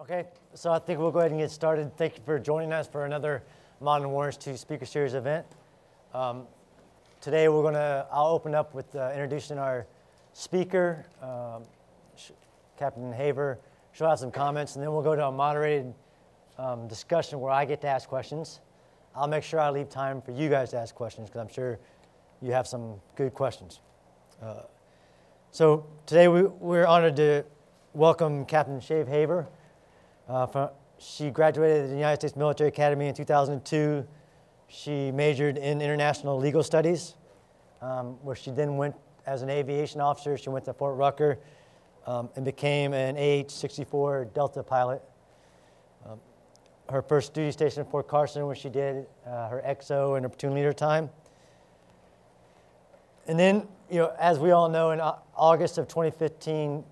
Okay, so I think we'll go ahead and get started. Thank you for joining us for another Modern War Institute Speaker Series event. Um, today we're gonna, I'll open up with uh, introducing our speaker, um, Captain Haver. She'll have some comments, and then we'll go to a moderated um, discussion where I get to ask questions. I'll make sure I leave time for you guys to ask questions because I'm sure you have some good questions. Uh, so today we, we're honored to welcome Captain Shaye Haver. Uh, from, she graduated the United States Military Academy in 2002. She majored in international legal studies, um, where she then went as an aviation officer. She went to Fort Rucker um, and became an AH-64 Delta pilot. Um, her first duty station in Fort Carson, where she did uh, her XO and her platoon leader time. And then, you know, as we all know, in August of 2015,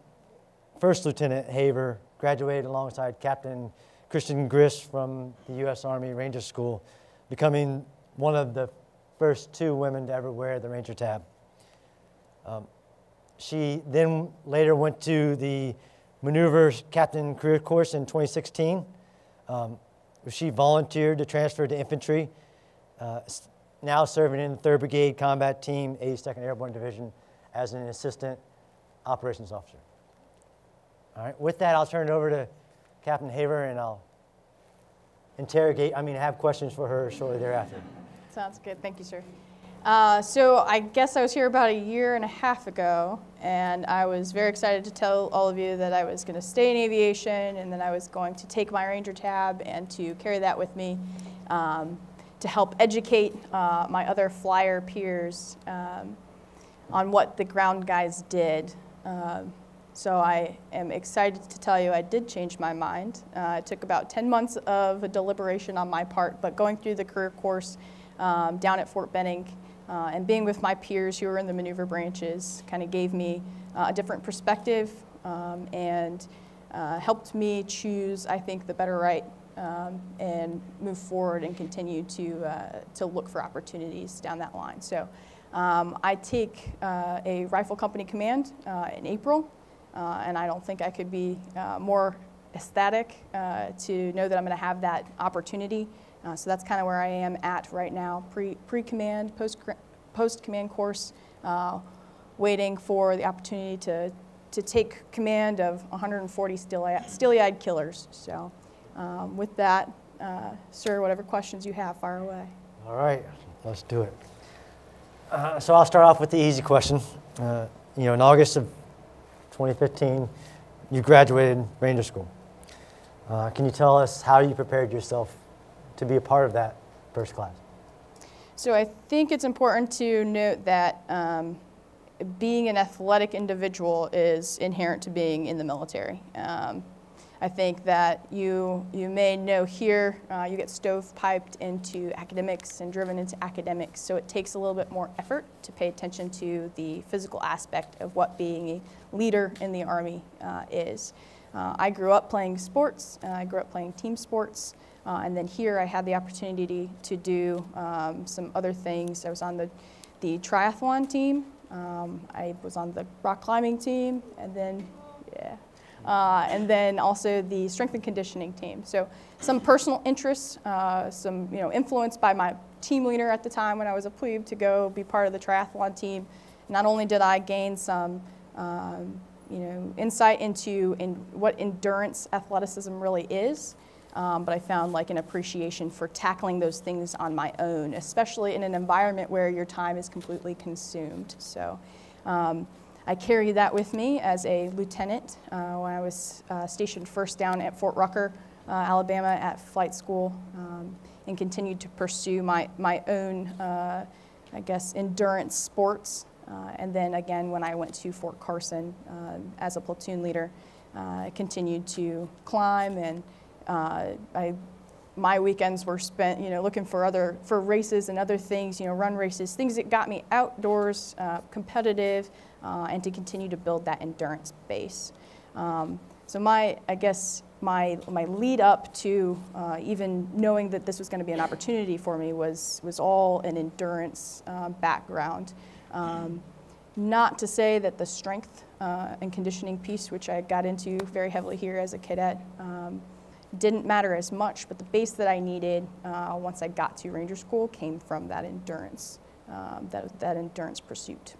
First Lieutenant Haver graduated alongside Captain Kristen Griest from the U.S. Army Ranger School, becoming one of the first two women to ever wear the Ranger tab. Um, she then later went to the Maneuver Captain Career Course in 2016. Um, she volunteered to transfer to infantry, uh, now serving in the 3rd Brigade Combat Team, 82nd Airborne Division, as an assistant operations officer. All right, with that, I'll turn it over to Captain Haver and I'll interrogate, I mean, have questions for her shortly thereafter. Sounds good. Thank you, sir. Uh, so I guess I was here about a year and a half ago, and I was very excited to tell all of you that I was going to stay in aviation and then I was going to take my Ranger tab and to carry that with me um, to help educate uh, my other flyer peers um, on what the ground guys did. Uh, so I am excited to tell you I did change my mind. Uh, it took about 10 months of deliberation on my part, but going through the career course um, down at Fort Benning uh, and being with my peers who were in the maneuver branches kind of gave me uh, a different perspective um, and uh, helped me choose, I think, the better right um, and move forward and continue to, uh, to look for opportunities down that line. So um, I take uh, a rifle company command in April and I don't think I could be uh, more ecstatic uh, to know that I'm going to have that opportunity. Uh, so that's kind of where I am at right now, pre, pre-command, post, post-command course, uh, waiting for the opportunity to, to take command of 140 steely-eyed killers. So um, with that, uh, sir, whatever questions you have, fire away. All right, let's do it. so I'll start off with the easy question. you know, in August of 2015, you graduated Ranger School. Uh, can you tell us how you prepared yourself to be a part of that first class? So I think it's important to note that um, being an athletic individual is inherent to being in the military. Um, I think that you, you may know here, uh, you get stovepiped into academics and driven into academics, so it takes a little bit more effort to pay attention to the physical aspect of what being a leader in the Army uh, is. Uh, I grew up playing sports, I grew up playing team sports, uh, and then here I had the opportunity to do um, some other things. I was on the, the triathlon team, um, I was on the rock climbing team, and then, yeah, uh, and then also the strength and conditioning team. So some personal interests, uh, some you know influenced by my team leader at the time when I was a plebe to go be part of the triathlon team. Not only did I gain some um, you know insight into in what endurance athleticism really is, um, but I found like an appreciation for tackling those things on my own, especially in an environment where your time is completely consumed. So. Um, I carry that with me as a lieutenant uh, when I was uh, stationed first down at Fort Rucker, uh, Alabama at flight school um, and continued to pursue my, my own, I guess, endurance sports. And then again, when I went to Fort Carson as a platoon leader, I continued to climb and I my weekends were spent, you know, looking for other for races and other things, you know, run races, things that got me outdoors, uh, competitive, uh, and to continue to build that endurance base. Um, so my, I guess, my, my lead up to uh, even knowing that this was going to be an opportunity for me was, was all an endurance uh, background. Um, not to say that the strength uh, and conditioning piece, which I got into very heavily here as a cadet, um, didn't matter as much, but the base that I needed uh, once I got to Ranger School came from that endurance, um, that, that endurance pursuit.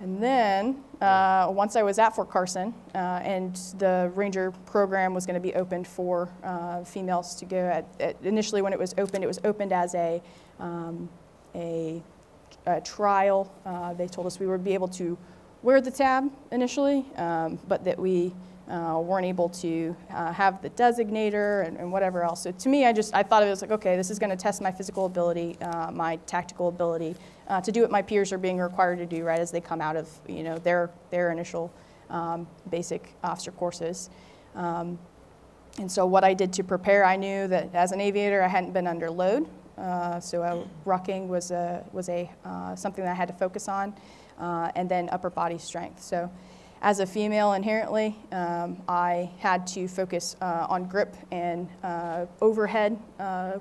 And then, uh, once I was at Fort Carson, uh, and the Ranger program was going to be opened for uh, females to go at, at, initially when it was opened, it was opened as a, um, a, a, trial. Uh, they told us we would be able to wear the tab initially, um, but that we uh, weren't able to uh, have the designator and, and, whatever else. So to me, I just I thought it was like, okay, this is going to test my physical ability, uh, my tactical ability uh, to do what my peers are being required to do right as they come out of you know their their initial um, basic officer courses. Um, and so what I did to prepare, I knew that as an aviator, I hadn't been under load. Uh, so uh, rucking was a was a something that I had to focus on, and then upper body strength. So as a female inherently, um, I had to focus uh, on grip and uh, overhead uh,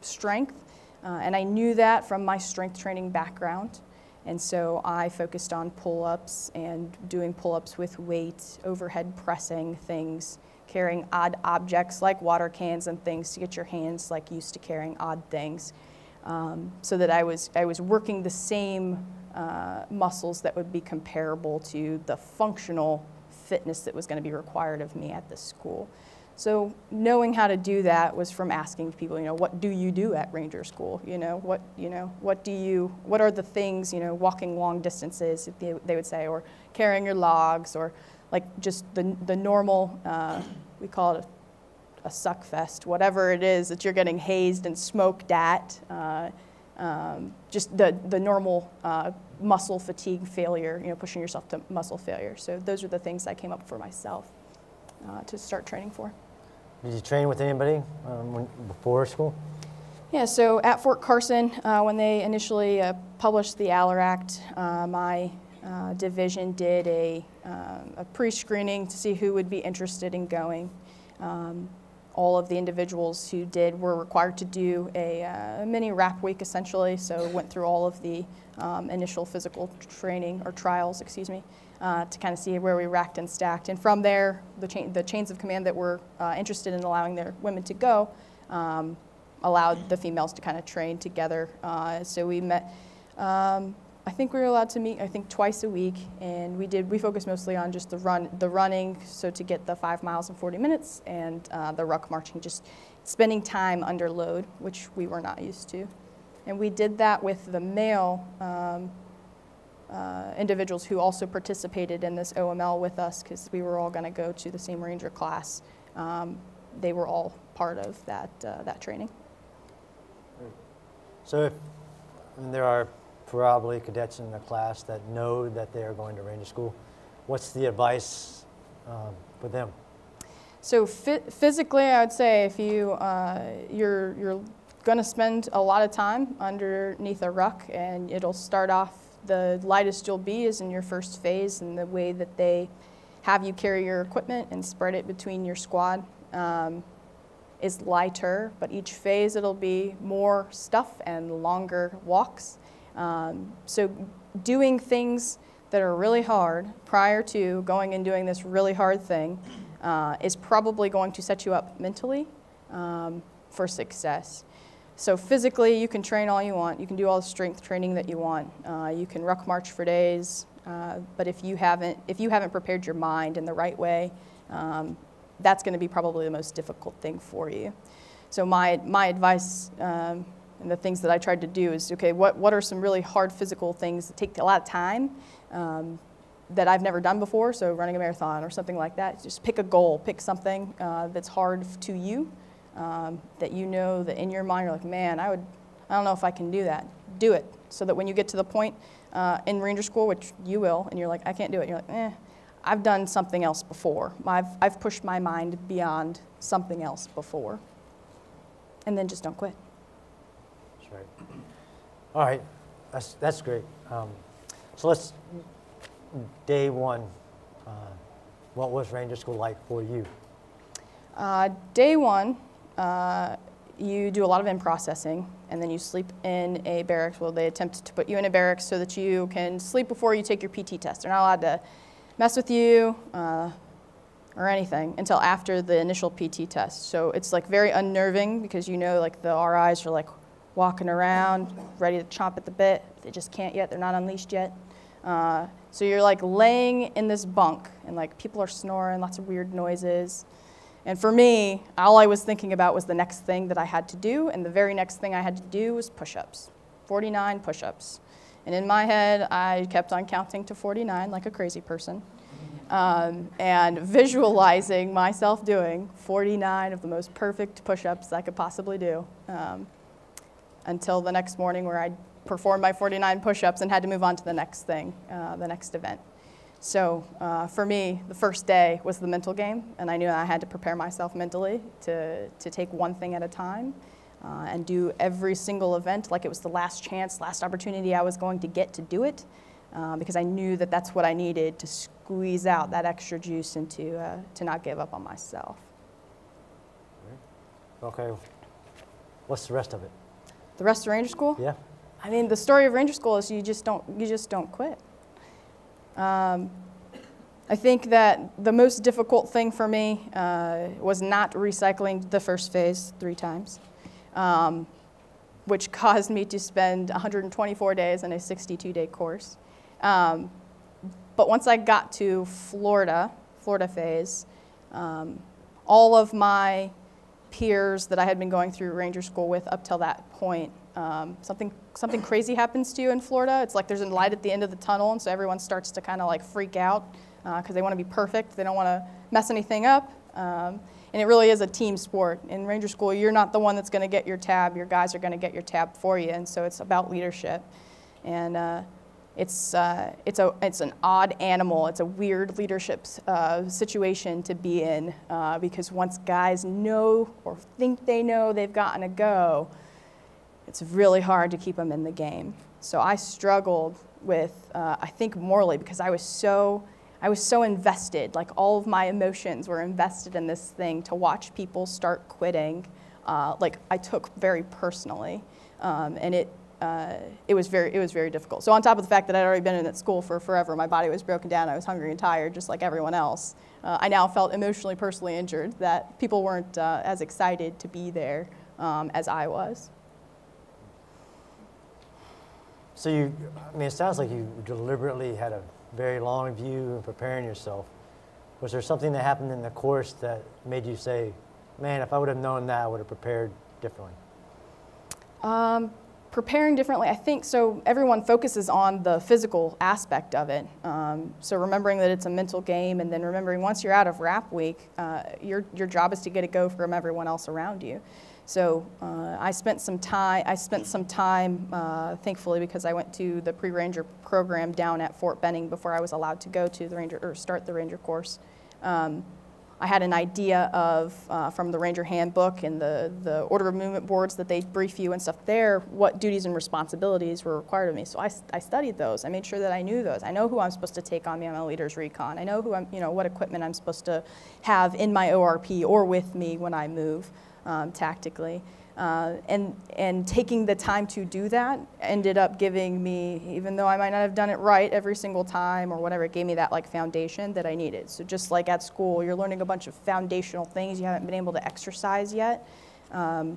strength. Uh, and I knew that from my strength training background. And so I focused on pull ups and doing pull ups with weight, overhead pressing things, carrying odd objects like water cans and things to get your hands like used to carrying odd things. Um, so that I was, I was working the same uh, muscles that would be comparable to the functional fitness that was going to be required of me at the school. So knowing how to do that was from asking people, you know, what do you do at Ranger School? You know, what, you know, what do you, what are the things, you know, walking long distances, they, they would say, or carrying your logs, or like just the, the normal, uh, we call it a, a suck fest, whatever it is that you're getting hazed and smoked at. Uh, um, just the, the normal uh, muscle fatigue failure, you know, pushing yourself to muscle failure. So those are the things I came up for myself uh, to start training for. Did you train with anybody um, when, before school? Yeah, so at Fort Carson, uh, when they initially uh, published the ALARACT, uh, my uh, division did a, um, a pre-screening to see who would be interested in going. Um, all of the individuals who did were required to do a, uh, mini RAP week essentially, so went through all of the um, initial physical training or trials, excuse me, uh, to kind of see where we racked and stacked. And from there, the, cha the chains of command that were uh, interested in allowing their women to go um, allowed the females to kind of train together. Uh, so we met um, I think we were allowed to meet, I think, twice a week, and we did. We focused mostly on just the run, the running, so to get the five miles in 40 minutes, and uh, the ruck marching, just spending time under load, which we were not used to. And we did that with the male um, uh, individuals who also participated in this OML with us, because we were all going to go to the same ranger class. Um, they were all part of that uh, that training. So if there are probably cadets in the class that know that they are going to Ranger School. What's the advice um, for them? So physically, I would say if you uh, you're you're going to spend a lot of time underneath a ruck, and it'll start off the lightest you'll be is in your first phase, and the way that they have you carry your equipment and spread it between your squad um, is lighter. But each phase, it'll be more stuff and longer walks. Um, so doing things that are really hard prior to going and doing this really hard thing uh, is probably going to set you up mentally um, for success. So physically, you can train all you want. You can do all the strength training that you want. Uh, you can ruck march for days. Uh, but if you haven't, if you haven't prepared your mind in the right way, um, that's going to be probably the most difficult thing for you. So my my advice um, and the things that I tried to do is, okay, what, what are some really hard physical things that take a lot of time um, that I've never done before? So running a marathon or something like that. Just pick a goal, pick something uh, that's hard to you um, that you know that in your mind you're like, man, I would, I don't know if I can do that. Do it so that when you get to the point uh, in Ranger School, which you will, and you're like, I can't do it. You're like, eh, I've done something else before. I've, I've pushed my mind beyond something else before. And then just don't quit right. All right, that's, that's great. Um, so let's, day one, uh, what was Ranger School like for you? Uh, day one, uh, you do a lot of in processing, and then you sleep in a barracks. Well, they attempt to put you in a barracks so that you can sleep before you take your PT test. They're not allowed to mess with you uh, or anything until after the initial PT test. So it's like very unnerving because you know like the RIs are like walking around, ready to chomp at the bit. They just can't yet. They're not unleashed yet. Uh, so you're like laying in this bunk, and like people are snoring, lots of weird noises. And for me, all I was thinking about was the next thing that I had to do, and the very next thing I had to do was push ups 49 push ups. And in my head, I kept on counting to 49 like a crazy person. Um, and visualizing myself doing 49 of the most perfect push ups I could possibly do um, until the next morning where I performed my 49 push ups and had to move on to the next thing, uh, the next event. So uh, for me, the first day was the mental game, and I knew I had to prepare myself mentally to, to take one thing at a time uh, and do every single event like it was the last chance, last opportunity I was going to get to do it, uh, because I knew that that's what I needed to squeeze out that extra juice and to, uh, to not give up on myself. Okay. What's the rest of it? The rest of Ranger School? Yeah. I mean, the story of Ranger School is you just don't, you just don't quit. Um, I think that the most difficult thing for me uh, was not recycling the first phase three times, um, which caused me to spend 124 days in a 62 day course. Um, but once I got to Florida, Florida phase, um, all of my peers that I had been going through Ranger School with up till that point um, something something crazy happens to you in Florida, it's like there's a light at the end of the tunnel, and so everyone starts to kind of like freak out because uh, they want to be perfect. They don't want to mess anything up. Um, and it really is a team sport. In Ranger School, you're not the one that's going to get your tab. Your guys are going to get your tab for you, and so it's about leadership. And uh, it's, uh, it's, a, it's an odd animal. It's a weird leadership uh, situation to be in uh, because once guys know or think they know they've gotten to go, it's really hard to keep them in the game. So I struggled with, uh, I think morally, because I was so, I was so invested. Like all of my emotions were invested in this thing to watch people start quitting. Uh, like I took very personally, um, and it, uh, it was very, it was very difficult. So on top of the fact that I'd already been in that school for forever, my body was broken down. I was hungry and tired, just like everyone else. Uh, I now felt emotionally, personally injured that people weren't uh, as excited to be there um, as I was. So you, I mean, it sounds like you deliberately had a very long view in preparing yourself. Was there something that happened in the course that made you say, man, if I would have known that, I would have prepared differently? Um, preparing differently, I think so. Everyone focuses on the physical aspect of it. Um, so remembering that it's a mental game, and then remembering once you're out of RAP week, uh, your your job is to get a go from everyone else around you. So uh, I spent some time. I spent some time, uh, thankfully, because I went to the pre-ranger program down at Fort Benning before I was allowed to go to the ranger or start the ranger course. Um, I had an idea of uh, from the ranger handbook and the the order of movement boards that they brief you and stuff there what duties and responsibilities were required of me. So I, I studied those. I made sure that I knew those. I know who I'm supposed to take on me on my leaders recon. I know who I'm you know what equipment I'm supposed to have in my ORP or with me when I move um, tactically. Uh, and, and taking the time to do that ended up giving me, even though I might not have done it right every single time or whatever, it gave me that like foundation that I needed. So just like at school, you're learning a bunch of foundational things you haven't been able to exercise yet. Um,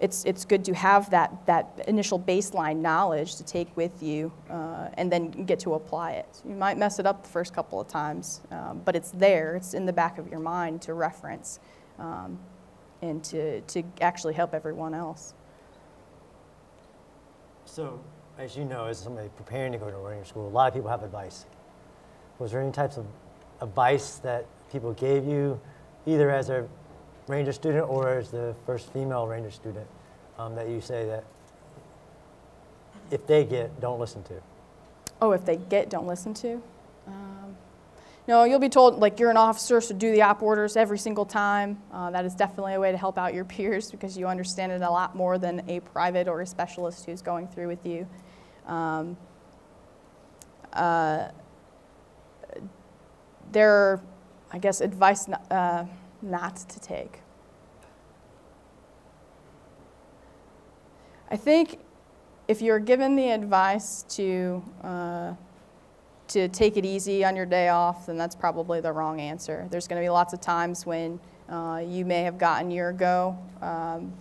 it's, it's good to have that, that initial baseline knowledge to take with you uh, and then get to apply it. You might mess it up the first couple of times, um, but it's there, it's in the back of your mind to reference. Um, and to, to actually help everyone else. So, as you know, as somebody preparing to go to Ranger School, a lot of people have advice. Was there any types of advice that people gave you, either as a Ranger student or as the first female Ranger student, um, that you say that if they get, don't listen to? Oh, if they get, don't listen to? Um, no, you'll be told, like, you're an officer, so do the op orders every single time. Uh, that is definitely a way to help out your peers because you understand it a lot more than a private or a specialist who's going through with you. Um, uh, there are, I guess, advice not, uh, not to take. I think if you're given the advice to uh, to take it easy on your day off, then that's probably the wrong answer. There's going to be lots of times when uh, you may have gotten your go, um,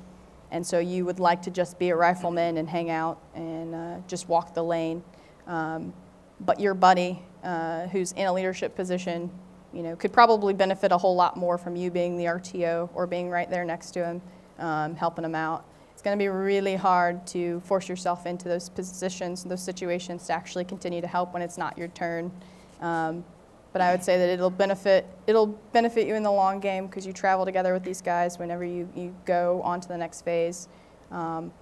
and so you would like to just be a rifleman and hang out and uh, just walk the lane. Um, but your buddy, uh, who's in a leadership position, you know, could probably benefit a whole lot more from you being the RTO or being right there next to him, um, helping him out. It's going to be really hard to force yourself into those positions, those situations to actually continue to help when it's not your turn. Um, but I would say that it'll benefit it'll benefit you in the long game because you travel together with these guys whenever you, you go on to the next phase. Um,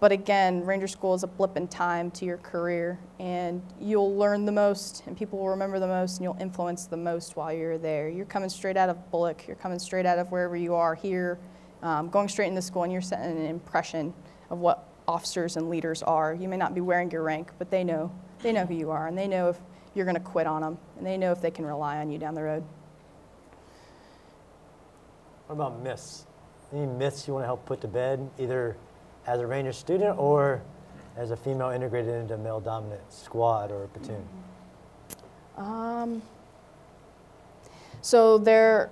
but again, Ranger School is a blip in time to your career, and you'll learn the most, and people will remember the most, and you'll influence the most while you're there. You're coming straight out of BOLC, you're coming straight out of wherever you are here, um, going straight into school, and you're setting an impression of what officers and leaders are. You may not be wearing your rank, but they know they know who you are, and they know if you're going to quit on them, and they know if they can rely on you down the road. What about myths? Any myths you want to help put to bed, either as a Ranger student or as a female integrated into a male dominant squad or platoon? Um, so there,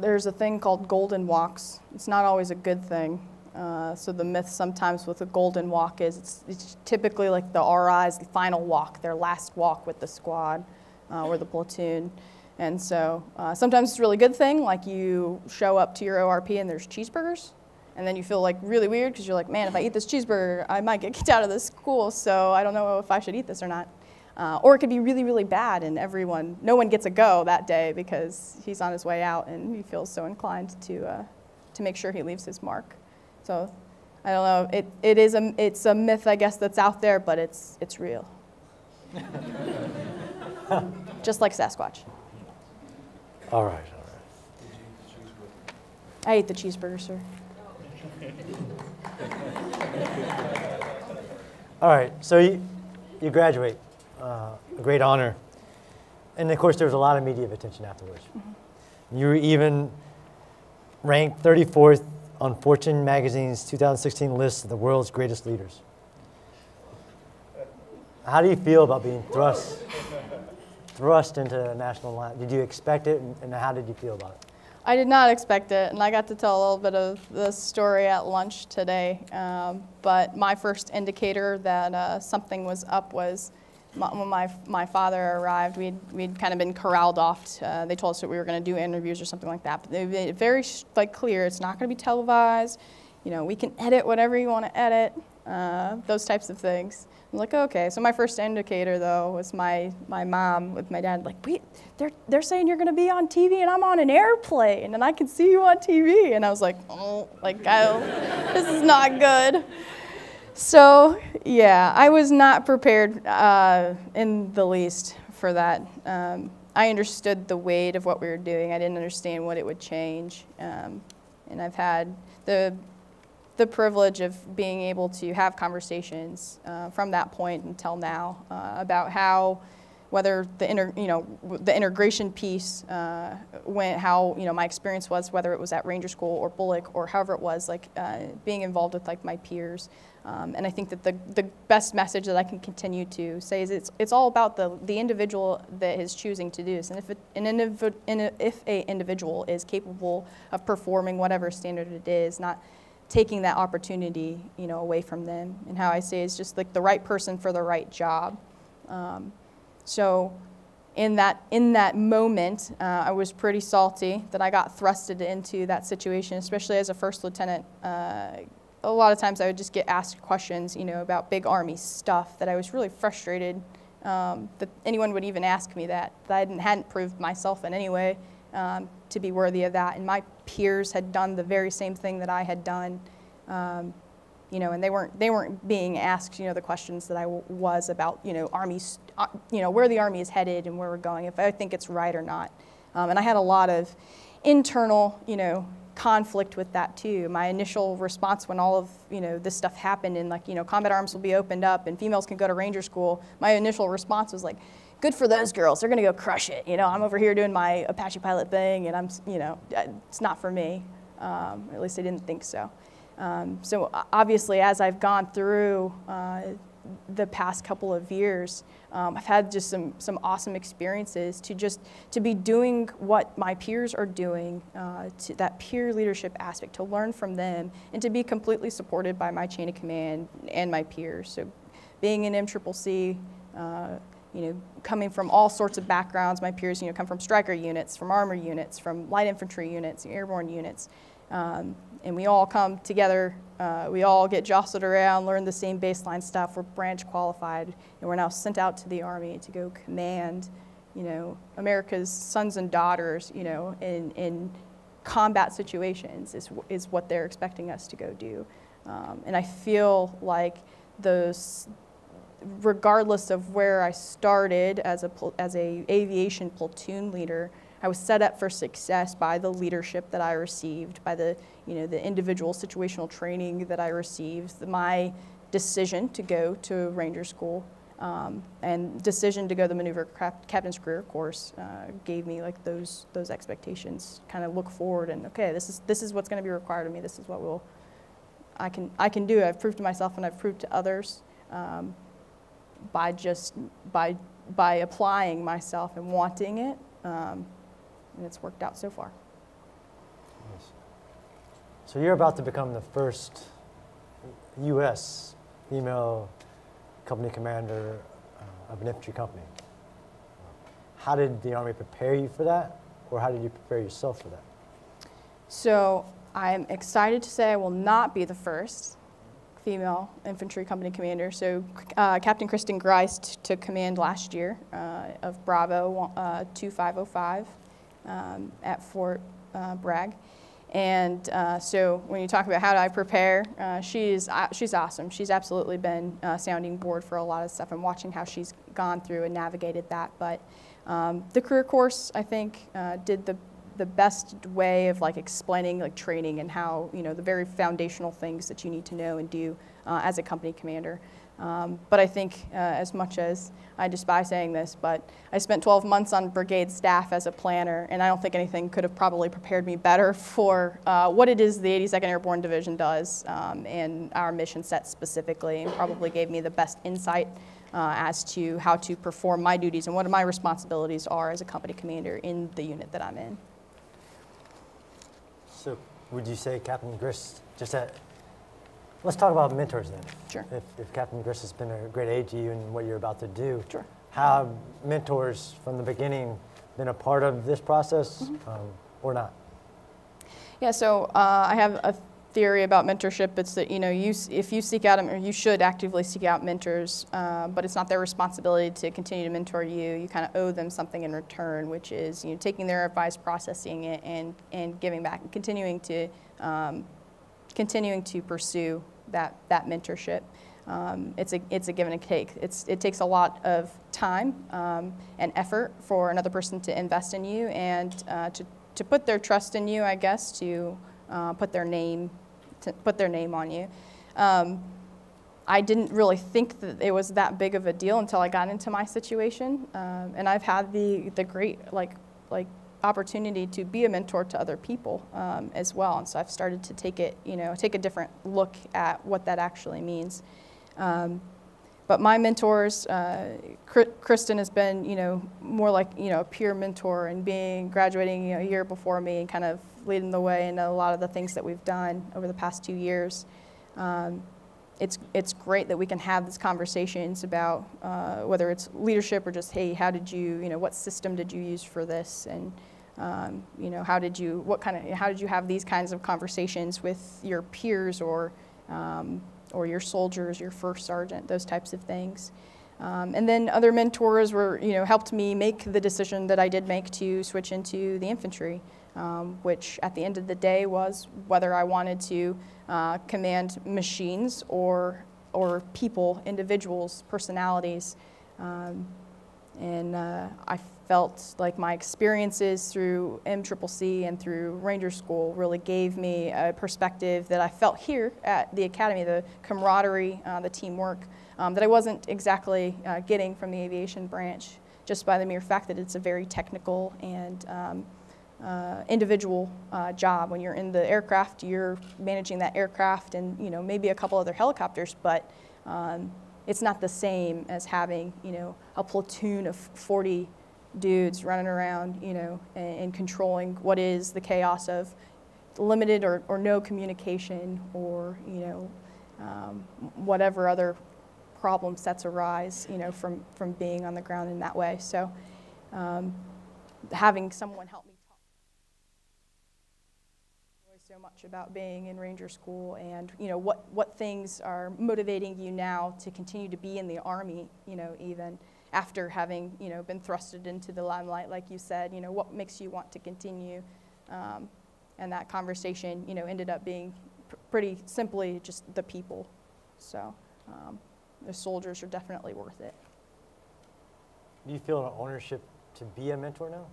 there's a thing called golden walks. It's not always a good thing. Uh, so the myth sometimes with a golden walk is it's, it's, typically like the RI's final walk, their last walk with the squad uh, or the platoon. And so uh, sometimes it's a really good thing, like you show up to your ORP and there's cheeseburgers, and then you feel like really weird because you're like, man, if I eat this cheeseburger, I might get kicked out of this school, so I don't know if I should eat this or not. Uh, or it could be really, really bad, and everyone, no one gets a go that day because he's on his way out and he feels so inclined to, uh, to make sure he leaves his mark. So I don't know. It, it is a, it's a myth, I guess, that's out there, but it's, it's real. Just like Sasquatch. All right, all right. I ate the cheeseburger, sir. All right, so you, you graduate, uh, a great honor. And of course, there was a lot of media attention afterwards. Mm-hmm. You were even ranked 34th on Fortune magazine's 2016 list of the world's greatest leaders. How do you feel about being thrust, thrust into a national line? Did you expect it, and how did you feel about it? I did not expect it, and I got to tell a little bit of the story at lunch today. Um, but my first indicator that uh, something was up was my, when my, my father arrived. We'd, we'd kind of been corralled off. Uh, they told us that we were going to do interviews or something like that. But they made it very like clear it's not going to be televised. You know, we can edit whatever you want to edit. Uh, those types of things. I'm like, okay. So my first indicator though was my my mom with my dad. Like, wait, they're they're saying you're gonna be on TV and I'm on an airplane and I can see you on TV. And I was like, oh, like I, this is not good. So yeah, I was not prepared uh, in the least for that. Um, I understood the weight of what we were doing. I didn't understand what it would change. Um, and I've had the the privilege of being able to have conversations uh, from that point until now uh, about how whether the inter, you know the integration piece uh, went how you know my experience was whether it was at Ranger School or BOLC or however it was like uh, being involved with like my peers um, and I think that the, the best message that I can continue to say is it's, it's all about the, the individual that is choosing to do this. And if, it, an indiv- if a individual is capable of performing whatever standard it is, not taking that opportunity, you know, away from them. And how I say is just like the right person for the right job. Um, so in that, in that moment, uh, I was pretty salty that I got thrusted into that situation, especially as a first lieutenant. Uh, a lot of times I would just get asked questions, you know, about big army stuff that I was really frustrated um, that anyone would even ask me that. That I hadn't, hadn't proved myself in any way um, to be worthy of that. And my peers had done the very same thing that I had done, um, you know, and they weren't they weren't being asked, you know, the questions that I was about, you know, armies, uh, you know, where the army is headed and where we're going, if I think it's right or not. Um, and I had a lot of internal, you know, conflict with that too. My initial response when all of you know this stuff happened and like you know combat arms will be opened up and females can go to ranger school. My initial response was like, good for those girls. They're going to go crush it. You know, I'm over here doing my Apache pilot thing, and I'm, you know, it's not for me. Um, at least I didn't think so. Um, so obviously, as I've gone through uh, the past couple of years, um, I've had just some, some awesome experiences to just to be doing what my peers are doing, uh, to that peer leadership aspect, to learn from them, and to be completely supported by my chain of command and my peers. So being in MCCC, uh, you know, coming from all sorts of backgrounds, my peers, you know, come from Stryker units, from armor units, from light infantry units, airborne units. Um, and we all come together. Uh, we all get jostled around, learn the same baseline stuff. We're branch qualified, and we're now sent out to the Army to go command, you know, America's sons and daughters, you know, in, in combat situations is, is what they're expecting us to go do. Um, and I feel like those, regardless of where I started as a, as a aviation platoon leader, I was set up for success by the leadership that I received, by the, you know, the individual situational training that I received, my decision to go to Ranger School, um, and decision to go the maneuver captain's career course uh, gave me like those those expectations. Kind of look forward and okay, this is this is what's going to be required of me. This is what will I can I can do. I've proved to myself and I've proved to others um, by just by by applying myself and wanting it. Um, and it's worked out so far. So you're about to become the first U.S. female company commander uh, of an infantry company. How did the Army prepare you for that, or how did you prepare yourself for that? So I'm excited to say I will not be the first female infantry company commander. So uh, Captain Kristen Griest took command last year uh, of Bravo uh, 2505 um, at Fort uh, Bragg. And uh, so when you talk about how do I prepare, uh, she's, uh, she's awesome. She's absolutely been uh, sounding board for a lot of stuff and watching how she's gone through and navigated that. But um, the career course, I think, uh, did the, the best way of like explaining like training and how, you know, the very foundational things that you need to know and do as a company commander. Um, but I think, uh, as much as I despise saying this, but I spent 12 months on brigade staff as a planner, and I don't think anything could have probably prepared me better for uh, what it is the 82nd Airborne Division does um, and our mission set specifically, and probably gave me the best insight uh, as to how to perform my duties and what my responsibilities are as a company commander in the unit that I'm in. So, would you say Captain Grice just at Let's talk about mentors then. Sure. If, if Captain Grice has been a great aid to you in what you're about to do, sure. have mentors from the beginning been a part of this process mm-hmm. um, or not? Yeah, so uh, I have a theory about mentorship. It's that you know, you if you seek out them, or you should actively seek out mentors, uh, but it's not their responsibility to continue to mentor you. You kind of owe them something in return, which is you know taking their advice, processing it, and and giving back, and continuing to um, continuing to pursue that, that mentorship. Um, it's, a, it's a give and a take. It's, it takes a lot of time um, and effort for another person to invest in you and uh, to, to put their trust in you, I guess, to uh, put their name to put their name on you. Um, I didn't really think that it was that big of a deal until I got into my situation, um, and I've had the the great like like opportunity to be a mentor to other people um, as well. And so I've started to take it, you know, take a different look at what that actually means. Um, but my mentors, uh, Kristen has been, you know, more like, you know, a peer mentor and being graduating you know, a year before me and kind of leading the way in a lot of the things that we've done over the past two years. Um, it's, it's great that we can have these conversations about uh, whether it's leadership or just, hey, how did you, you know, what system did you use for this? And, um, you know, how did you, what kind of, how did you have these kinds of conversations with your peers or, um, or your soldiers, your first sergeant, those types of things. Um, and then other mentors were, you know, helped me make the decision that I did make to switch into the infantry, um, which at the end of the day was whether I wanted to uh, command machines or, or people, individuals, personalities. Um, and uh, I felt like my experiences through MCCC and through Ranger School really gave me a perspective that I felt here at the Academy, the camaraderie, uh, the teamwork, um, that I wasn't exactly uh, getting from the aviation branch just by the mere fact that it's a very technical and um, uh, individual uh, job. When you're in the aircraft, you're managing that aircraft and you know maybe a couple other helicopters, but um, it's not the same as having you know a platoon of 40 dudes running around, you know, and, and controlling what is the chaos of limited or, or no communication or you know um, whatever other problem sets arise, you know, from, from being on the ground in that way. So um, having someone help me talk much about being in ranger school and you know what, what things are motivating you now to continue to be in the army you know even after having you know been thrusted into the limelight like you said you know what makes you want to continue um, and that conversation you know ended up being pr- pretty simply just the people so um, the soldiers are definitely worth it. Do you feel an ownership to be a mentor now?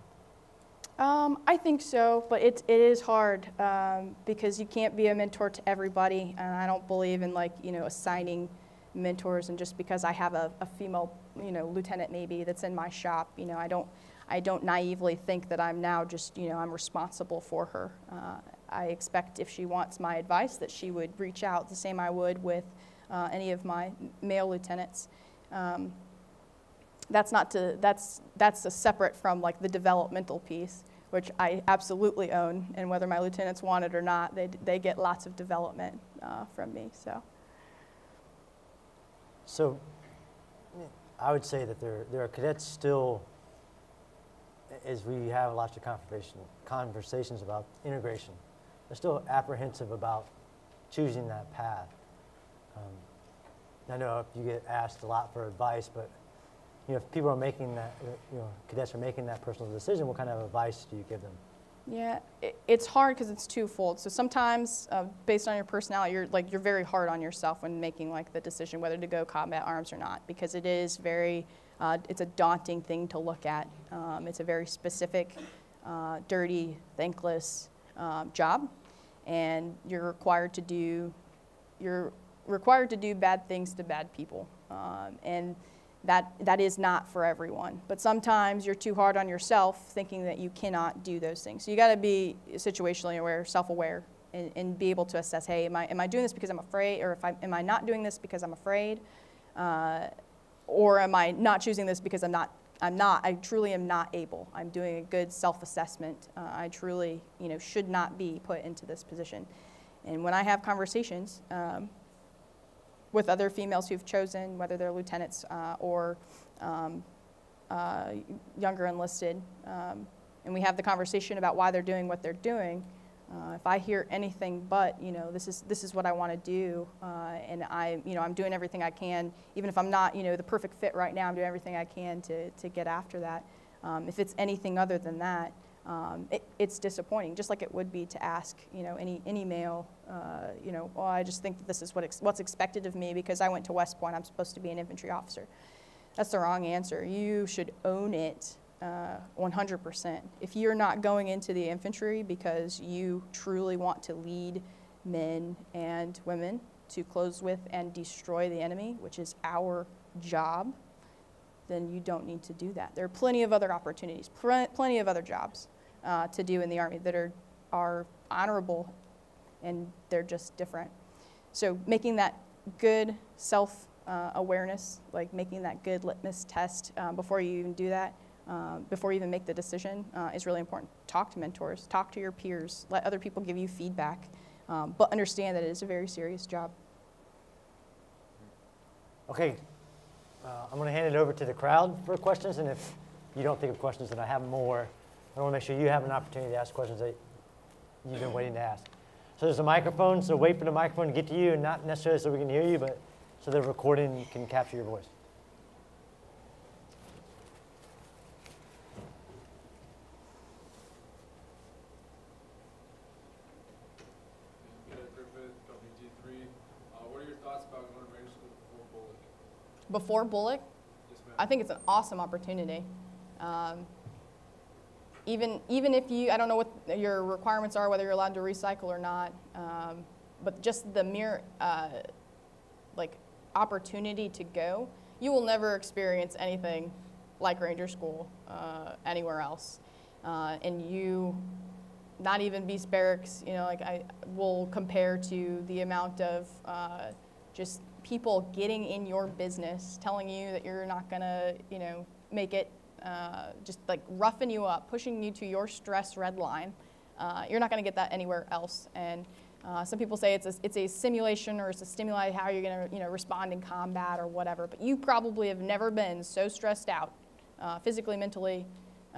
Um, I think so, but it, it is hard um, because you can't be a mentor to everybody, and I don't believe in like you know assigning mentors. And just because I have a, a female you know lieutenant maybe that's in my shop, you know I don't I don't naively think that I'm now just you know I'm responsible for her. Uh, I expect if she wants my advice that she would reach out the same I would with uh, any of my male lieutenants. Um, that's not to that's that's a separate from like the developmental piece, which I absolutely own, and whether my lieutenants want it or not, they they get lots of development uh, from me. So. So, I would say that there there are cadets still, as we have lots of conversation conversations about integration, they're still apprehensive about choosing that path. Um, I know you get asked a lot for advice, but you know, if people are making that, you know, cadets are making that personal decision, what kind of advice do you give them? Yeah, it, it's hard because it's twofold. So sometimes, uh, based on your personality, you're like you're very hard on yourself when making like the decision whether to go combat arms or not, because it is very, uh, it's a daunting thing to look at. Um, it's a very specific, uh, dirty, thankless um, job, and you're required to do, you're required to do bad things to bad people. Um, and that, that is not for everyone. But sometimes you're too hard on yourself thinking that you cannot do those things. So you got to be situationally aware, self aware, and, and, be able to assess hey, am I, am I doing this because I'm afraid, or if I, am I not doing this because I'm afraid? Uh, or am I not choosing this because I'm not, I'm not, I truly am not able. I'm doing a good self assessment. Uh, I truly, you know, should not be put into this position. And when I have conversations, um, with other females who've chosen, whether they're lieutenants uh, or um, uh, younger enlisted. Um, and we have the conversation about why they're doing what they're doing. Uh, if I hear anything but, you know, this is this is what I want to do, uh, and I, you know, I'm doing everything I can, even if I'm not, you know, the perfect fit right now, I'm doing everything I can to to get after that. Um, if it's anything other than that, um, it, it's disappointing, just like it would be to ask, you know, any, any male, uh, you know, well, I just think that this is what ex- what's expected of me because I went to West Point, I'm supposed to be an infantry officer. That's the wrong answer. You should own it uh, 100%. If you're not going into the infantry because you truly want to lead men and women to close with and destroy the enemy, which is our job, then you don't need to do that. There are plenty of other opportunities, pl- plenty of other jobs uh, to do in the Army that are, are honorable and they're just different. So making that good self uh, awareness, like making that good litmus test um, before you even do that, um, before you even make the decision, uh, is really important. Talk to mentors, talk to your peers, let other people give you feedback, um, but understand that it is a very serious job. Okay, uh, I'm going to hand it over to the crowd for questions, and if you don't think of questions, then I have more. I want to make sure you have an opportunity to ask questions that you've been waiting to ask. So there's a microphone, so wait for the microphone to get to you, and not necessarily so we can hear you, but so the recording can capture your voice. Before BOLC? Yes, I think it's an awesome opportunity. Um, even, even if you, I don't know what your requirements are, whether you're allowed to recycle or not, um, but just the mere uh, like opportunity to go, you will never experience anything like Ranger School uh, anywhere else. uh, and you not even Beast Barracks, you know, like I will compare to the amount of uh, just people getting in your business, telling you that you're not gonna, you know, make it, uh, just like roughing you up, pushing you to your stress red line. Uh, you're not gonna get that anywhere else. And uh, some people say it's a, it's a simulation or it's a stimuli, how you're gonna, you know, respond in combat or whatever. But you probably have never been so stressed out, uh, physically, mentally,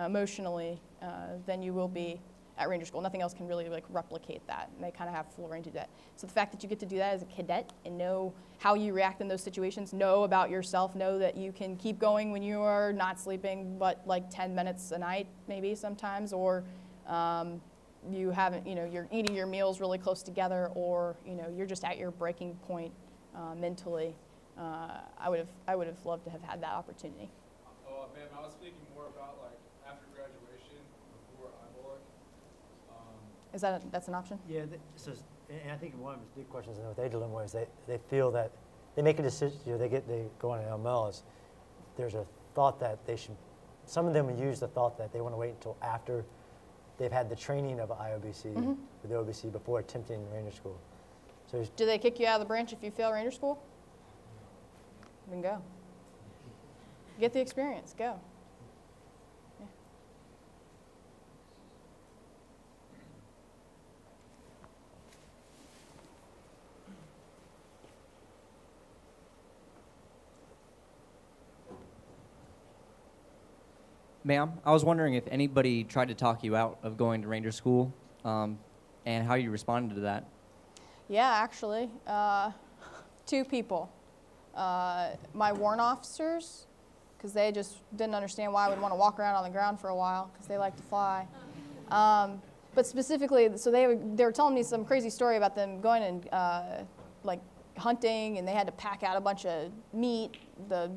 emotionally, uh, than you will be at Ranger School. Nothing else can really like replicate that. And they kind of have full range do that. So the fact that you get to do that as a cadet and know how you react in those situations, know about yourself, know that you can keep going when you are not sleeping but like 10 minutes a night maybe sometimes, or um, you haven't, you know, you're eating your meals really close together, or you know, you're just at your breaking point uh, mentally. Uh, I would have, I would have loved to have had that opportunity. Oh, I was speaking more about like Is that, a, that's an option? Yeah, so, and I think one of the big questions with age limit is they, they feel that they make a decision, you know, they get, they go on an ML is there's a thought that they should, some of them use the thought that they want to wait until after they've had the training of IOBC, mm-hmm. with the OBC before attempting Ranger School. So Do they kick you out of the branch if you fail Ranger School? Then go. Get the experience, go. Ma'am, I was wondering if anybody tried to talk you out of going to Ranger School um, and how you responded to that. Yeah, actually. Uh, two people. Uh, my warrant officers, because they just didn't understand why I would want to walk around on the ground for a while, because they like to fly. Um, but specifically, so they were, they were telling me some crazy story about them going and uh, like hunting, and they had to pack out a bunch of meat. The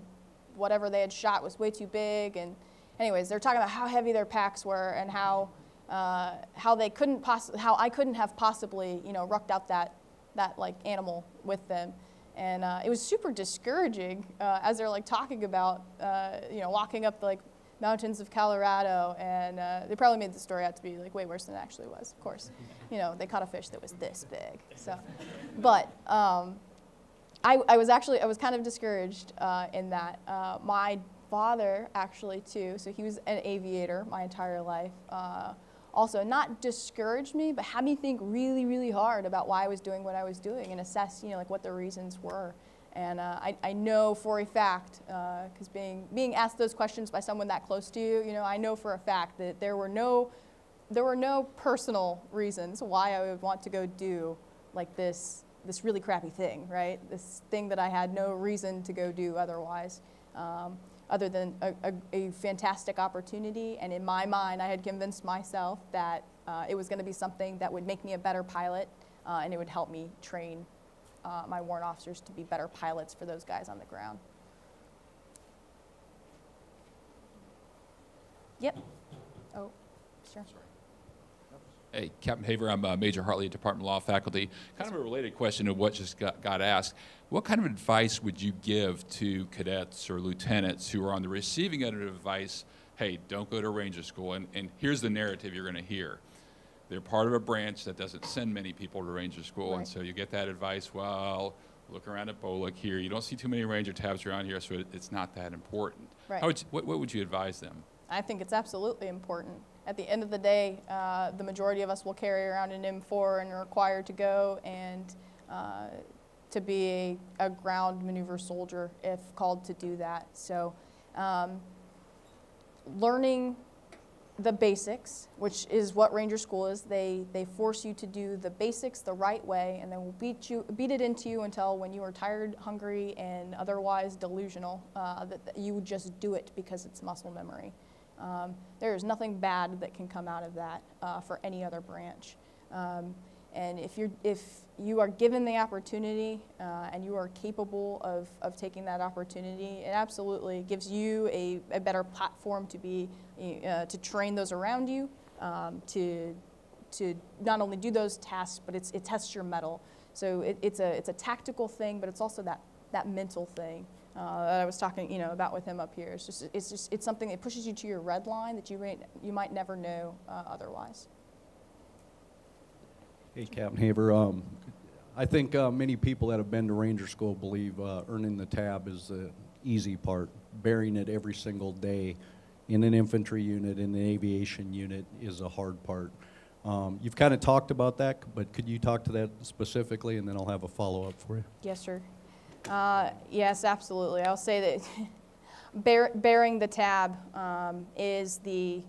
whatever they had shot was way too big, and anyways, they're talking about how heavy their packs were and how uh, how they couldn't poss- how I couldn't have possibly you know rucked out that that like animal with them. And uh, it was super discouraging uh, as they're like talking about, uh, you know, walking up the like mountains of Colorado, and uh, they probably made the story out to be like way worse than it actually was. Of course, you know, they caught a fish that was this big. So, but um, I, I was actually I was kind of discouraged uh, in that my father, actually, too. So he was an aviator my entire life. Uh, also, not discouraged me, but had me think really, really hard about why I was doing what I was doing and assess, you know, like what the reasons were. And uh, I, I know for a fact, because uh, being being asked those questions by someone that close to you, you know, I know for a fact that there were no there were no personal reasons why I would want to go do like this this really crappy thing, right? This thing that I had no reason to go do otherwise. Um, other than a, a, a, fantastic opportunity. And in my mind, I had convinced myself that uh, it was going to be something that would make me a better pilot uh, and it would help me train uh, my warrant officers to be better pilots for those guys on the ground. Yep. Oh, sure. Sorry. Hey, Captain Haver, I'm uh, Major Hartley, Department of Law faculty. Kind of a related question of what just got, got asked. What kind of advice would you give to cadets or lieutenants who are on the receiving end of advice, hey, don't go to Ranger School, and, and here's the narrative you're going to hear. They're part of a branch that doesn't send many people to Ranger School, right. and so you get that advice, well, look around at BOLC here. You don't see too many Ranger tabs around here, so it, it's not that important. Right. Would you, what, what would you advise them? I think it's absolutely important at the end of the day, uh, the majority of us will carry around an M4 and are required to go and uh, to be a, a, ground maneuver soldier if called to do that. So, um, learning the basics, which is what Ranger School is, they, they force you to do the basics the right way and they will beat, you, beat it into you until when you are tired, hungry, and otherwise delusional, uh, that, that you just do it because it's muscle memory. Um, there is nothing bad that can come out of that uh, for any other branch. Um, and if, you're, if you are given the opportunity uh, and you are capable of, of taking that opportunity, it absolutely gives you a, a better platform to, be, uh, to train those around you, um, to, to not only do those tasks, but it's, it tests your mettle. So it, it's, a, it's a tactical thing, but it's also that that mental thing uh, that I was talking, you know, about with him up here. It's just, it's just, it's something that pushes you to your red line that you might, you might never know uh, otherwise. Hey, Captain Haver. Um, I think uh, many people that have been to Ranger School believe uh, earning the tab is the easy part. Bearing it every single day in an infantry unit, in an aviation unit, is a hard part. Um, you've kind of talked about that, but could you talk to that specifically, and then I'll have a follow-up for you. Yes, sir. Uh, yes, absolutely. I'll say that bear, bearing the tab um, is the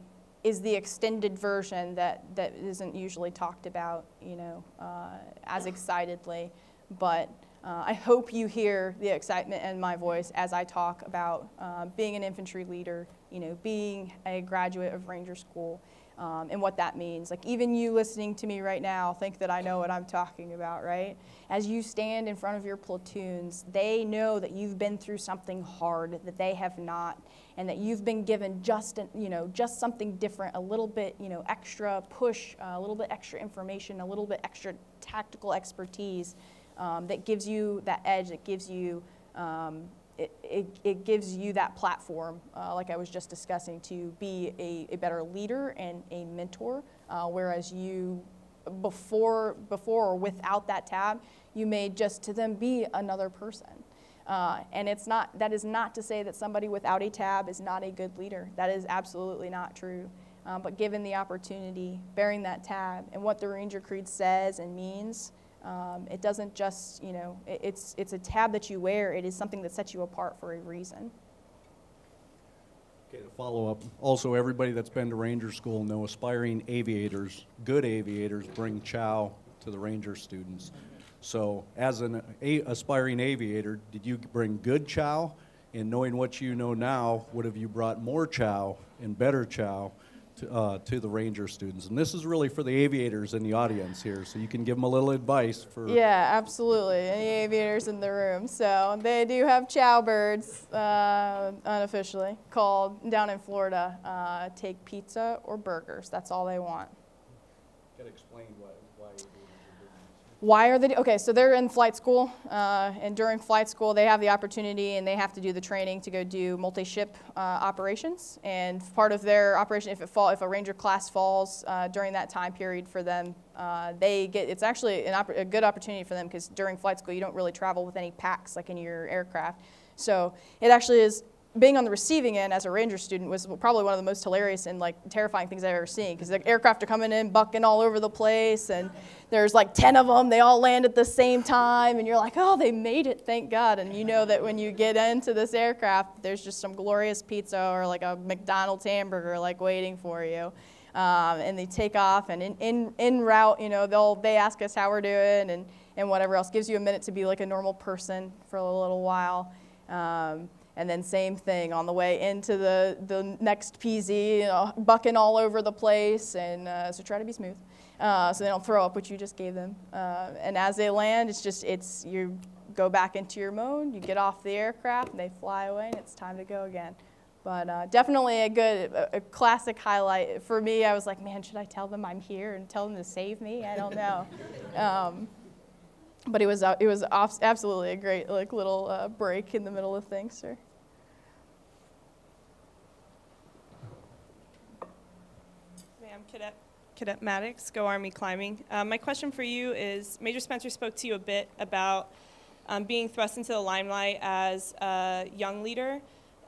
is the extended version that, that isn't usually talked about, you know, uh, as excitedly. But uh, I hope you hear the excitement in my voice as I talk about uh, being an infantry leader, you know, being a graduate of Ranger School, um, and what that means. Like, even you listening to me right now think that I know what I'm talking about, right? As you stand in front of your platoons, they know that you've been through something hard that they have not, and that you've been given just, you know, just something different, a little bit, you know, extra push, uh, a little bit extra information, a little bit extra tactical expertise um, that gives you that edge, that gives you um, it, it, gives you that platform, uh, like I was just discussing, to be a, a better leader and a mentor. Uh, whereas you, before, before or without that tab, you may just to them be another person. Uh, and it's not, that is not to say that somebody without a tab is not a good leader. That is absolutely not true. Um, but given the opportunity, bearing that tab, and what the Ranger Creed says and means, um, it doesn't just, you know, it, it's, it's a tab that you wear. It is something that sets you apart for a reason. Okay, to follow up, also everybody that's been to Ranger School know aspiring aviators, good aviators, bring chow to the Ranger students. So as an a, aspiring aviator, did you bring good chow? And knowing what you know now, would have you brought more chow and better chow to, uh, to the Ranger students. And this is really for the aviators in the audience here, so you can give them a little advice for. Yeah, absolutely. Any aviators in the room. So they do have chow birds, uh, unofficially, called down in Florida. Uh, take pizza or burgers. That's all they want. Got to explain why. Why are they, okay, so they're in flight school, uh, and during flight school, they have the opportunity and they have to do the training to go do multi-ship uh, operations. And part of their operation, if, it fall, if a Ranger class falls uh, during that time period for them, uh, they get, it's actually a good opportunity for them because during flight school, you don't really travel with any packs like in your aircraft. So it actually is being on the receiving end as a ranger student was probably one of the most hilarious and like terrifying things I've ever seen because the aircraft are coming in bucking all over the place and there's like 10 of them they all land at the same time and you're like oh they made it thank god. And you know that when you get into this aircraft there's just some glorious pizza or like a mcdonald's hamburger like waiting for you. Um, and they take off and in, in, in route you know they'll they ask us how we're doing and, and whatever else. Gives you a minute to be like a normal person for a little while. Um, and then same thing on the way into the, the next PZ, you know, bucking all over the place. And uh, so try to be smooth. Uh, so they don't throw up what you just gave them. Uh, and as they land, it's just, it's, you go back into your mode, you get off the aircraft, and they fly away, and it's time to go again. But uh, definitely a good, a, a, classic highlight. For me, I was like, man, should I tell them I'm here and tell them to save me? I don't know. um, but it was uh, it was absolutely a great like little uh, break in the middle of things, sir. I'm Cadet Cadet Maddox, Go Army Climbing. Um, my question for you is: Major Spencer spoke to you a bit about um, being thrust into the limelight as a young leader,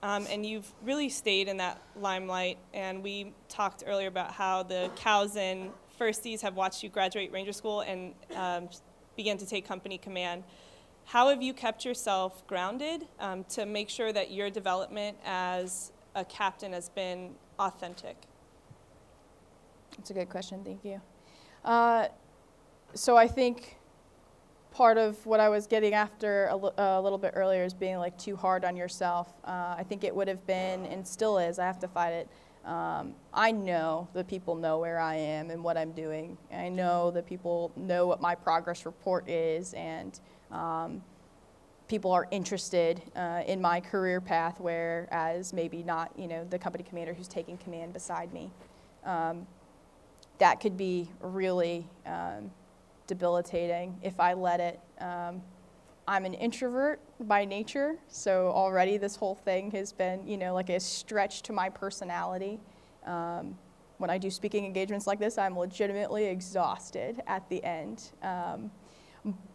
um, and you've really stayed in that limelight. And we talked earlier about how the cows and firsties have watched you graduate Ranger School and um, begin to take company command. How have you kept yourself grounded um, to make sure that your development as a captain has been authentic? That's a good question, thank you. Uh, so I think part of what I was getting after a, a, little bit earlier is being like too hard on yourself. Uh, I think it would have been, and still is, I have to fight it, um, I know that people know where I am and what I'm doing. I know that people know what my progress report is, and um, people are interested uh, in my career path, whereas maybe not, you know, the company commander who's taking command beside me. Um, that could be really um, debilitating if I let it. Um, I'm an introvert by nature, so already this whole thing has been, you know, like a stretch to my personality. Um, when I do speaking engagements like this, I'm legitimately exhausted at the end. Um,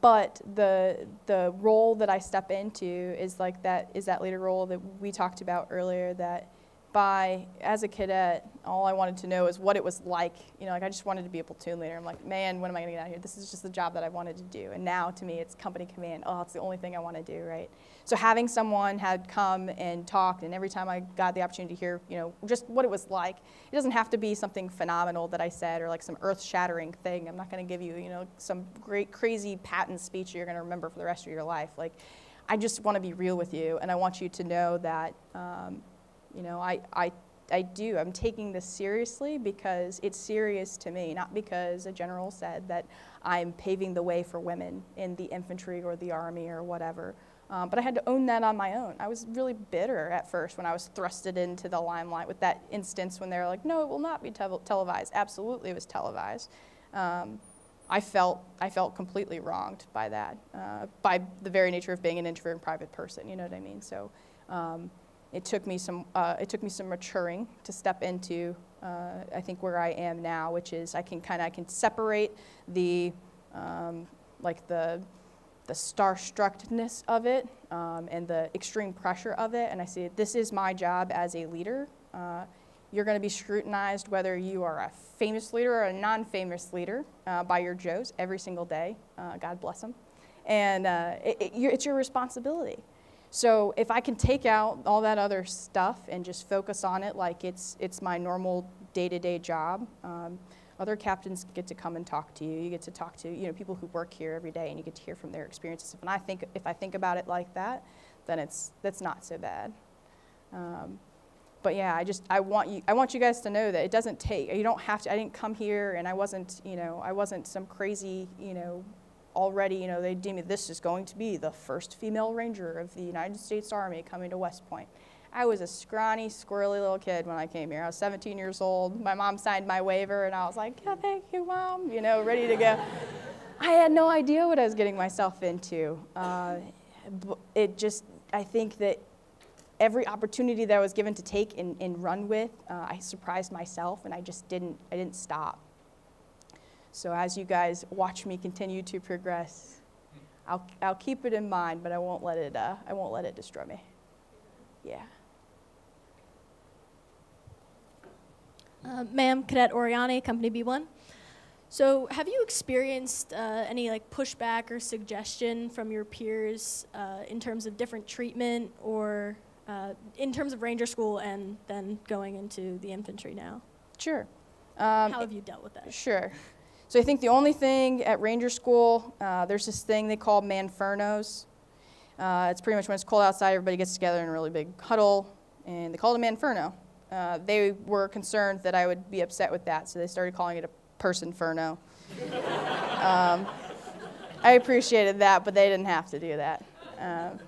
but the the role that I step into is like that is that leader role that we talked about earlier that by as a cadet all I wanted to know is what it was like. You know like I just wanted to be a platoon leader. I'm like man when am I going to get out of here? This is just the job that I wanted to do. And now to me it's company command. Oh it's the only thing I want to do right? So having someone had come and talked and every time I got the opportunity to hear you know just what it was like it doesn't have to be something phenomenal that I said or like some earth-shattering thing. I'm not going to give you you know some great crazy Patton speech you're going to remember for the rest of your life. Like I just want to be real with you and I want you to know that um, you know, I, I, I do. I'm taking this seriously because it's serious to me, not because a general said that I'm paving the way for women in the infantry or the army or whatever. Um, but I had to own that on my own. I was really bitter at first when I was thrusted into the limelight with that instance when they were like, no, it will not be te- televised. Absolutely, it was televised. Um, I felt I felt completely wronged by that, uh, by the very nature of being an introvert and private person. You know what I mean? So. Um, it took me some uh, it took me some maturing to step into uh, I think where I am now, which is I can kind of I can separate the um, like the the starstruckness of it um, and the extreme pressure of it, and I see this is my job as a leader. Uh, you're going to be scrutinized whether you are a famous leader or a non-famous leader uh, by your Joes every single day. Uh, God bless them, and uh, it, it, it's your responsibility. So if I can take out all that other stuff and just focus on it like it's, it's my normal day-to-day job, um, other captains get to come and talk to you. You get to talk to you know people who work here every day, and you get to hear from their experiences. And I think if I think about it like that, then it's that's not so bad. Um, but yeah, I just I want you I want you guys to know that it doesn't take. You don't have to. I didn't come here, and I wasn't you know I wasn't some crazy you know already, you know, they deem me this is going to be the first female ranger of the United States Army coming to West Point. I was a scrawny, squirrely little kid when I came here. I was 17 years old. My mom signed my waiver, and I was like, yeah, thank you, mom, you know, ready to go. I had no idea what I was getting myself into. Uh, it just, I think that every opportunity that I was given to take and, and run with, uh, I surprised myself, and I just didn't, I didn't stop. So as you guys watch me continue to progress, I'll, I'll keep it in mind, but I won't let it, uh, I won't let it destroy me. Yeah. Uh, Ma'am, Cadet Oriani, Company B1. So, have you experienced uh, any like pushback or suggestion from your peers uh, in terms of different treatment, or uh, in terms of Ranger School, and then going into the infantry now? Sure. Um, How have you dealt with that? Sure. So I think the only thing at Ranger School, uh, there's this thing they call manfernos. Uh, it's pretty much when it's cold outside, everybody gets together in a really big huddle, and they call it a manferno. Uh, they were concerned that I would be upset with that, so they started calling it a person ferno. um, I appreciated that, but they didn't have to do that. Um,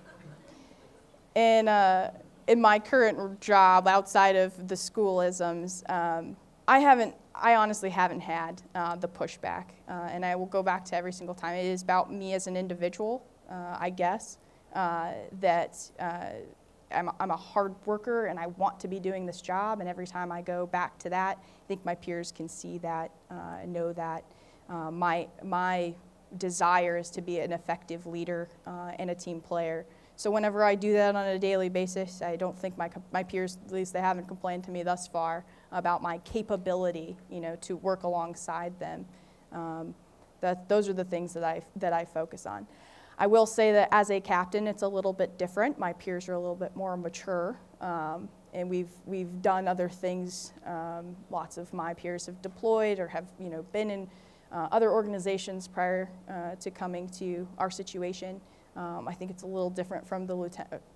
and uh, in my current job, outside of the schoolisms, um, I haven't I honestly haven't had uh, the pushback, uh, and I will go back to every single time. It is about me as an individual, uh, I guess, uh, that uh, I'm, I'm, a hard worker and I want to be doing this job, and every time I go back to that, I think my peers can see that, uh, know that. my, my desire is to be an effective leader and a team player. So whenever I do that on a daily basis, I don't think my, my peers, at least they haven't complained to me thus far, about my capability, you know, to work alongside them. Um, that, those are the things that I, that I focus on. I will say that as a captain, it's a little bit different. My peers are a little bit more mature, um, and we've, we've done other things. Um, lots of my peers have deployed or have you know, been in uh, other organizations prior uh, to coming to our situation. Um, I think it's a little different from the,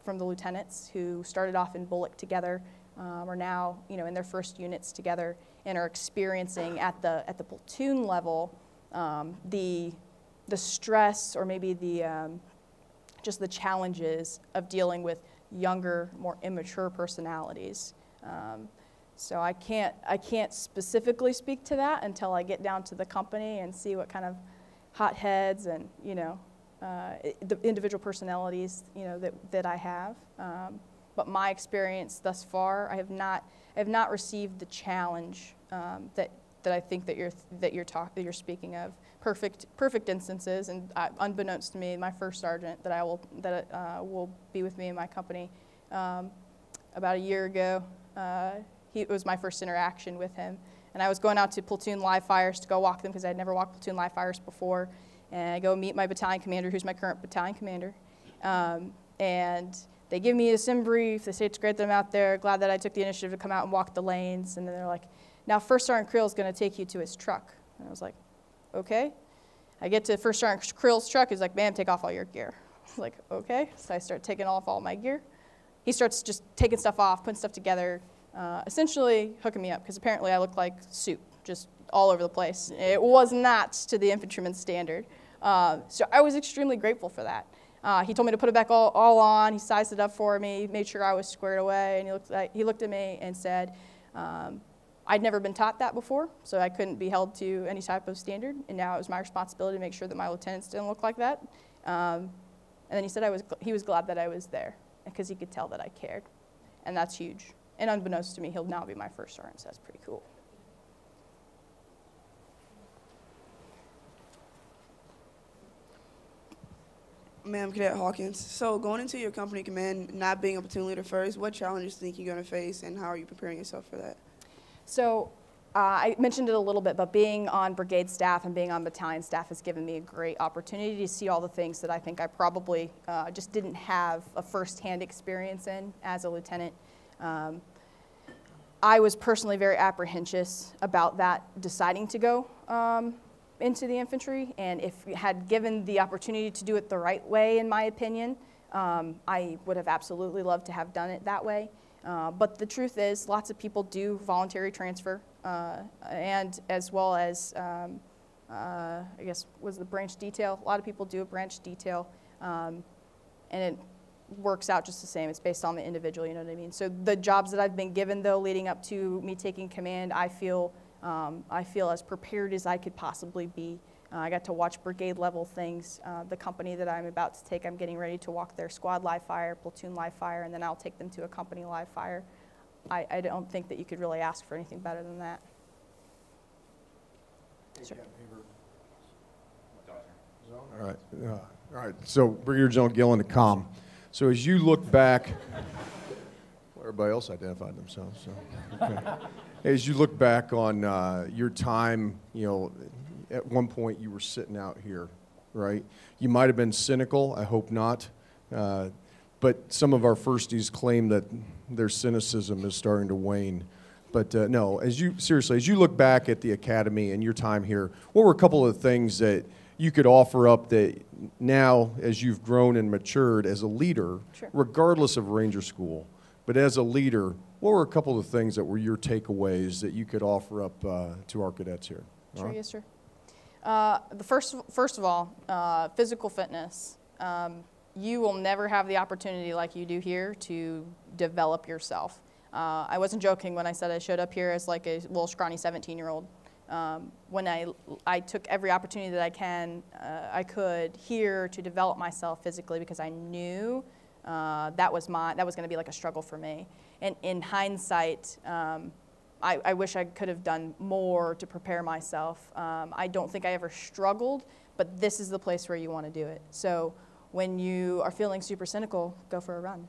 from the lieutenants who started off in BOLC together um, are now you know in their first units together and are experiencing at the at the platoon level um, the the stress or maybe the um, just the challenges of dealing with younger, more immature personalities. Um, so I can't I can't specifically speak to that until I get down to the company and see what kind of hot heads and you know uh, the individual personalities, you know, that, that I have. But my experience thus far, I have not, I have not received the challenge um, that, that I think that you're, that you're talk, that you're speaking of. Perfect, perfect instances, and uh, unbeknownst to me, my first sergeant that I will, that uh, will be with me in my company, um, about a year ago, uh, he, it was my first interaction with him. And I was going out to platoon live fires to go walk them because I'd never walked platoon live fires before. And I go meet my battalion commander, who's my current battalion commander. Um, and they give me a sim brief. They say it's great that I'm out there. Glad that I took the initiative to come out and walk the lanes. And then they're like, now First Sergeant Krill is going to take you to his truck. And I was like, okay. I get to First Sergeant Krill's truck. He's like, ma'am, take off all your gear. I was like, okay. So I start taking off all my gear. He starts just taking stuff off, putting stuff together, uh, essentially hooking me up because apparently I look like soup, just all over the place. It was not to the infantryman's standard. Uh, so I was extremely grateful for that. Uh, he told me to put it back all, all on. He sized it up for me, made sure I was squared away, and he looked, at, he looked at me and said, um, I'd never been taught that before, so I couldn't be held to any type of standard, and now it was my responsibility to make sure that my lieutenants didn't look like that. Um, and then he said I was, he was glad that I was there because he could tell that I cared, and that's huge. And unbeknownst to me, he'll now be my first sergeant, so that's pretty cool. Ma'am Cadet Hawkins. So going into your company command, not being a platoon leader first, what challenges do you think you're going to face, and how are you preparing yourself for that? So uh, I mentioned it a little bit, but being on brigade staff and being on battalion staff has given me a great opportunity to see all the things that I think I probably uh, just didn't have a firsthand experience in as a lieutenant. Um, I was personally very apprehensive about that deciding to go um, into the infantry, and if had given the opportunity to do it the right way, in my opinion, um, I would have absolutely loved to have done it that way. Uh, but the truth is, lots of people do voluntary transfer, uh, and as well as, um, uh, I guess, was the branch detail. A lot of people do a branch detail, um, and it works out just the same. It's based on the individual, you know what I mean? So the jobs that I've been given, though, leading up to me taking command, I feel, um, I feel as prepared as I could possibly be. Uh, I got to watch brigade level things. Uh, the company that I'm about to take, I'm getting ready to walk their squad live fire, platoon live fire, and then I'll take them to a company live fire. I, I don't think that you could really ask for anything better than that. Sure. All right, uh, all right. So Brigadier General Gilland to com. So as you look back, well, everybody else identified themselves. So okay. As you look back on uh, your time, you know, at one point you were sitting out here, right? You might have been cynical. I hope not. Uh, but some of our firsties claim that their cynicism is starting to wane. But uh, no, as you seriously, as you look back at the academy and your time here, what were a couple of things that you could offer up that now, as you've grown and matured as a leader, Sure. regardless of Ranger School, but as a leader, what were a couple of the things that were your takeaways that you could offer up uh, to our cadets here? Sure, right? yes, sir. Uh, the first, first of all, uh, physical fitness. Um, you will never have the opportunity like you do here to develop yourself. Uh, I wasn't joking when I said I showed up here as like a little scrawny 17-year-old. Um, when I, I took every opportunity that I can, uh, I could here to develop myself physically because I knew uh, that was my that was going to be like a struggle for me. And in hindsight, um, I, I wish I could have done more to prepare myself. Um, I don't think I ever struggled, but this is the place where you want to do it. So when you are feeling super cynical, go for a run.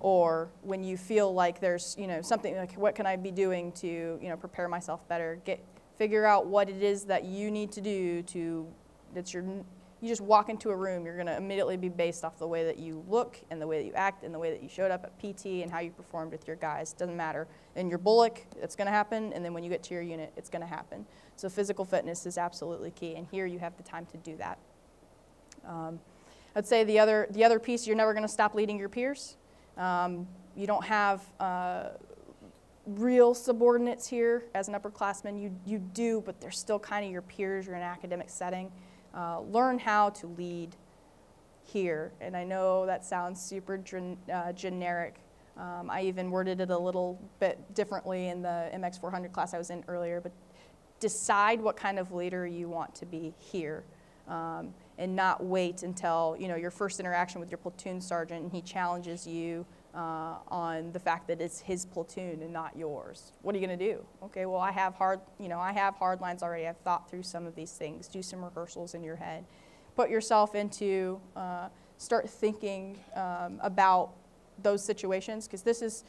Or when you feel like there's, you know, something like, what can I be doing to, you know, prepare myself better? Get, figure out what it is that you need to do to, that's your, you just walk into a room, you're going to immediately be based off the way that you look and the way that you act and the way that you showed up at PT and how you performed with your guys. Doesn't matter. In your BOLC, it's going to happen, and then when you get to your unit, it's going to happen. So physical fitness is absolutely key, and here you have the time to do that. Um, I'd say the other, the other piece, you're never going to stop leading your peers. Um, you don't have uh, real subordinates here as an upperclassman. You, you do, but they're still kind of your peers. You're in an academic setting. Uh, learn how to lead here. And I know that sounds super gen, uh, generic. Um, I even worded it a little bit differently in the MX400 class I was in earlier, but decide what kind of leader you want to be here. Um, and not wait until you know your first interaction with your platoon sergeant and he challenges you uh, on the fact that it's his platoon and not yours. What are you going to do? Okay, well I have hard, you know, I have hard lines already. I've thought through some of these things. Do some rehearsals in your head. Put yourself into, uh, start thinking um, about those situations because this is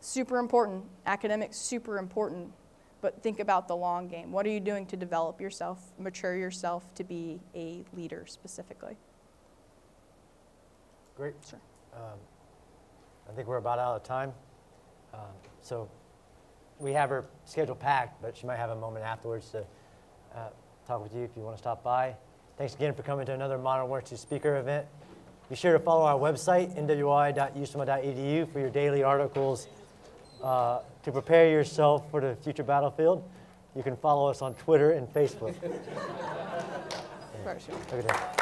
super important. Academics super important, but think about the long game. What are you doing to develop yourself, mature yourself to be a leader specifically? Great. Sure. Um, I think we're about out of time. Um, so we have her schedule packed, but she might have a moment afterwards to uh, talk with you if you want to stop by. Thanks again for coming to another Modern 2 speaker event. Be sure to follow our website, mwi.usma.edu, for your daily articles uh, to prepare yourself for the future battlefield. You can follow us on Twitter and Facebook. First. Look at that.